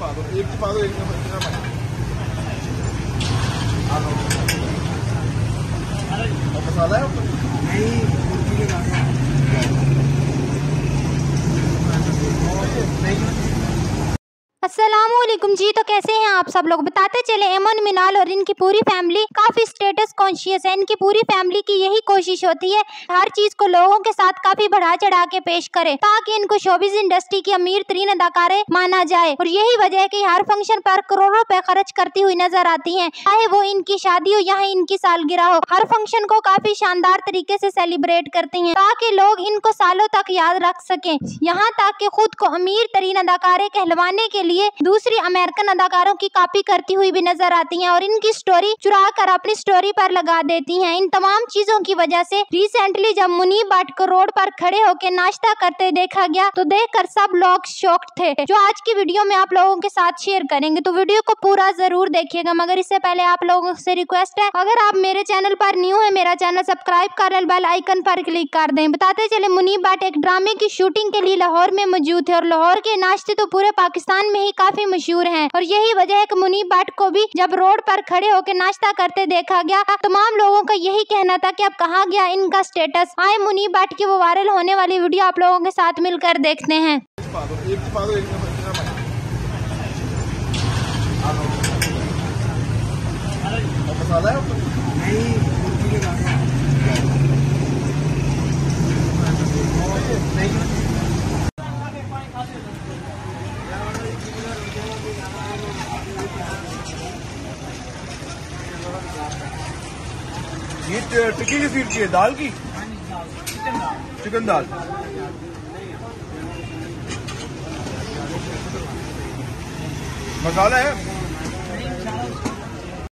पा दो एक पा दो एक में पा और मसाला ऊपर? नहीं मुर्गी के दाना अस्सलाम वालेकुम जी। तो कैसे हैं आप सब लोग? बताते चले, एमन, मिनाल और इनकी पूरी फैमिली काफ़ी स्टेटस कॉन्शियस है। इनकी पूरी फैमिली की यही कोशिश होती है, हर चीज़ को लोगों के साथ काफ़ी बढ़ा चढ़ा के पेश करे, ताकि इनको शोबिज इंडस्ट्री की अमीर तरीन अदाकारें माना जाए। और यही वजह है कि हर फ़ंक्शन पर करोड़ों रुपए खर्च करती हुई नज़र आती हैं। चाहे वो इनकी शादी हो या इनकी सालगिरह हो, हर फ़ंक्शन को काफ़ी शानदार तरीके से सेलिब्रेट करती हैं, ताकि लोग इनको सालों तक याद रख सकें। यहाँ तक कि खुद को अमीर तरीन अदाकारें कहलवाने के लिए दूसरी अमेरिकन अदाकारों की कॉपी करती हुई भी नज़र आती हैं और इनकी स्टोरी चुरा कर अपनी स्टोरी पर लगा देती हैं। इन तमाम चीज़ों की वजह से रिसेंटली जब मुनीब भट्ट को रोड पर खड़े होकर नाश्ता करते देखा गया तो देखकर सब लोग शॉक्ड थे। जो आज की वीडियो में आप लोगों के साथ शेयर करेंगे तो वीडियो को पूरा ज़रूर देखिएगा, मगर इससे पहले आप लोगों से रिक्वेस्ट है, अगर आप मेरे चैनल पर न्यू है, मेरा चैनल सब्सक्राइब कर बेल आइकन पर क्लिक कर दें। बताते चले, मुनीब भट्ट एक ड्रामे की शूटिंग के लिए लाहौर में मौजूद थे और लाहौर के नाश्ते तो पूरे पाकिस्तान में ही काफ़ी मशहूर है। और यही वजह है की मुनीब भट्ट को भी जब रोड पर खड़े होकर नाश्ता करते देखा गया, तमाम लोगों का यही कहना था की अब कहा गया इनका स्टेटस आए मुनीब भट्ट की वो वायरल होने वाली वीडियो आप लोगों के साथ मिलकर देखते हैं एक पा दो एक पा दो एक में पा और मसाला है ऊपर? नहीं मुर्गी के दाना ये टिक्की की सीट की? है दाल। की चिकन दाल। मसाला है?